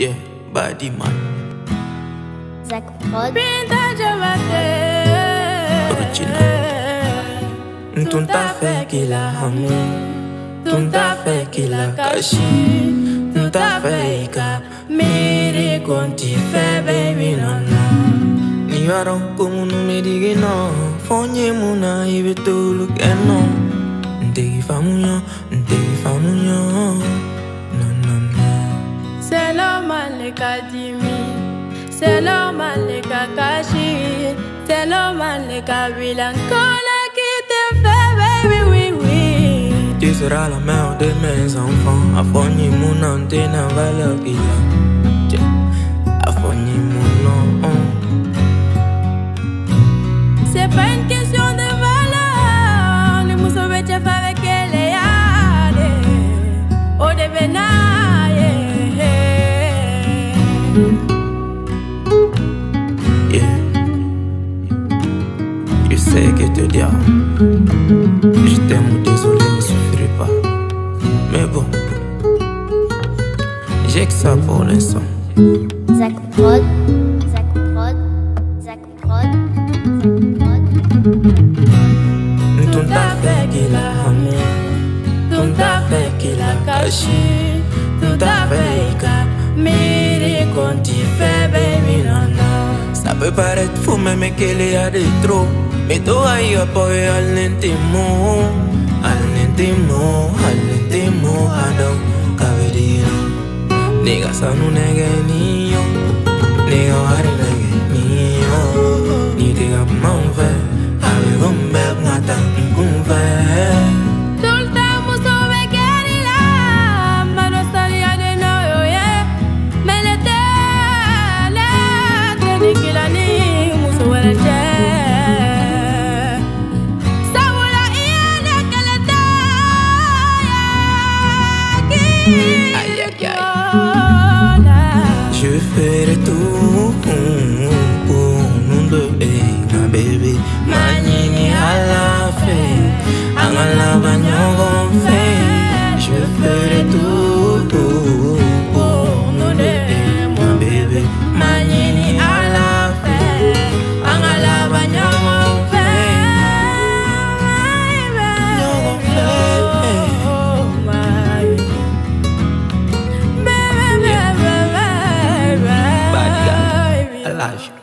yeah body man Zach Rod Original Tout à fait qu'il a hamé Tout à fait qu'il a caché Tout à fait qu'il a Mere conti fe baby nonna Ni varo como no. Me diga no. Fonye muna ibe tolu que no Ndegi famuño, ndegi famuño C'est normal les kadimi C'est normal les kakashi C'est normal les kabilankona qui te fait baby oui oui. Tu seras la mère de mes enfants. Afonyi mon antenne valeur qu'il a Afonyi mon nom C'est pas une question Yeah. Je sais que te dire Je t'aime désolé ne suffirait pas Mais bon J'ai que ça pour l'instant Zach Prod. Zach Prod. Zach Prod. Tout à fait qu'il a Tout à fait qu'il a caché Păi pare fumeme chelea de tru Me tu ahí apoi al lentimo Al lentimo, al lentimo Adau caverino Nega sa nu nege niyo Nega wari nege niyo Ni te gap manfe Ave gombe ngata nkumfe Tranquila Je ferai tout sacanagem.